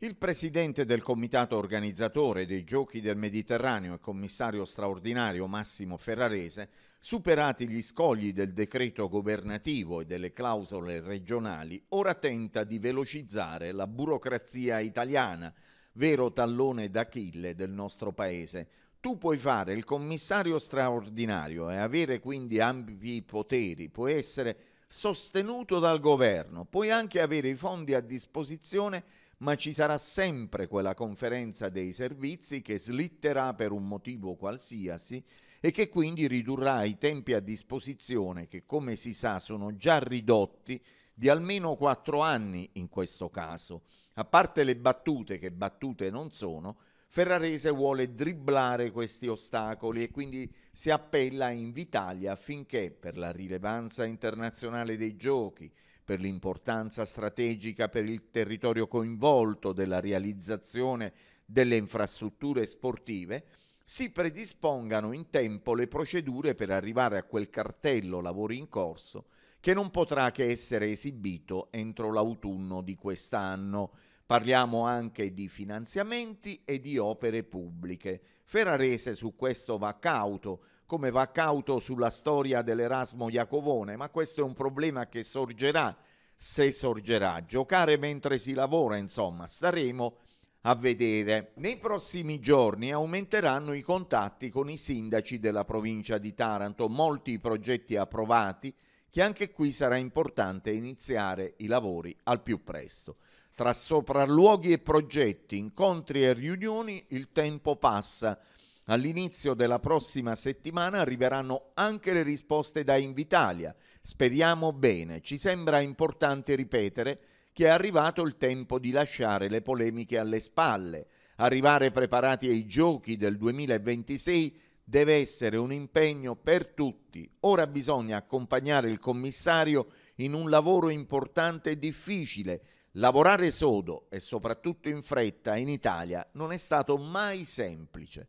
Il presidente del comitato organizzatore dei Giochi del Mediterraneo e commissario straordinario Massimo Ferrarese, superati gli scogli del decreto governativo e delle clausole regionali, ora tenta di velocizzare la burocrazia italiana, vero tallone d'Achille del nostro paese. Tu puoi fare il commissario straordinario e avere quindi ampi poteri, puoi essere sostenuto dal governo, puoi anche avere i fondi a disposizione ma ci sarà sempre quella conferenza dei servizi che slitterà per un motivo qualsiasi e che quindi ridurrà i tempi a disposizione che come si sa sono già ridotti di almeno quattro anni in questo caso. A parte le battute che battute non sono, Ferrarese vuole dribblare questi ostacoli e quindi si appella a Invitalia affinché per la rilevanza internazionale dei giochi, per l'importanza strategica per il territorio coinvolto della realizzazione delle infrastrutture sportive, si predispongano in tempo le procedure per arrivare a quel cartello lavori in corso che non potrà che essere esibito entro l'autunno di quest'anno. Parliamo anche di finanziamenti e di opere pubbliche. Ferrarese su questo va cauto, come va cauto sulla storia dell'Erasmo Iacovone, ma questo è un problema che sorgerà se sorgerà. Giocare mentre si lavora, insomma, staremo a vedere. Nei prossimi giorni aumenteranno i contatti con i sindaci della provincia di Taranto, molti progetti approvati, che anche qui sarà importante iniziare i lavori al più presto. Tra sopralluoghi e progetti, incontri e riunioni, il tempo passa All'inizio della prossima settimana arriveranno anche le risposte da Invitalia. Speriamo bene. Ci sembra importante ripetere che è arrivato il tempo di lasciare le polemiche alle spalle. Arrivare preparati ai giochi del 2026 deve essere un impegno per tutti. Ora bisogna accompagnare il commissario in un lavoro importante e difficile. Lavorare sodo e soprattutto in fretta in Italia non è stato mai semplice.